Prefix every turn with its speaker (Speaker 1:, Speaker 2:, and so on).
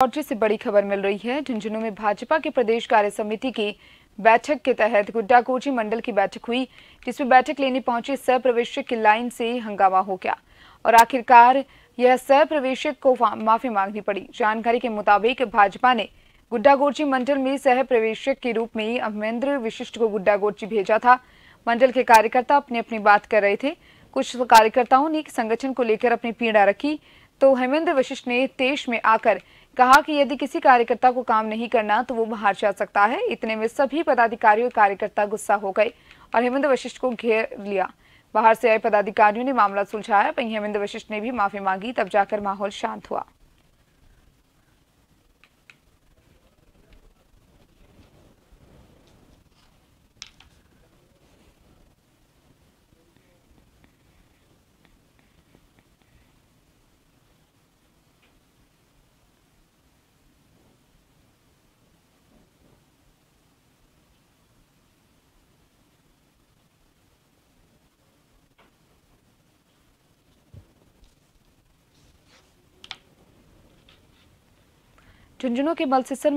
Speaker 1: और से बड़ी खबर मिल रही है। झुंझुनू में भाजपा के प्रदेश कार्य समिति की बैठक के तहत गुड्डा कोची मंडल की बैठक हुई, जिसमें बैठक लेने पहुँचे सह प्रवेशक की लाइन से हंगामा हो गया। और आखिरकार यह सह प्रवेशक को माफ़ी मांगनी पड़ी। जानकारी के मुताबिक भाजपा ने गुड्डा गोची मंडल में सह प्रवेशक के रूप में अमरेंद्र विशिष्ट को गुड्डा गोची भेजा था। मंडल के कार्यकर्ता अपनी अपनी बात कर रहे थे। कुछ कार्यकर्ताओं ने संगठन को लेकर अपनी पीड़ा रखी। तो हेमेंद्र वशिष्ठ ने देश में आकर कहा कि यदि किसी कार्यकर्ता को काम नहीं करना तो वो बाहर जा सकता है। इतने में सभी पदाधिकारी और कार्यकर्ता गुस्सा हो गए और हेमेंद्र वशिष्ठ को घेर लिया। बाहर से आए पदाधिकारियों ने मामला सुलझाया वहीं हेमेंद्र वशिष्ठ ने भी माफ़ी मांगी, तब जाकर माहौल शांत हुआ। झुंझुनू के मलसिसर में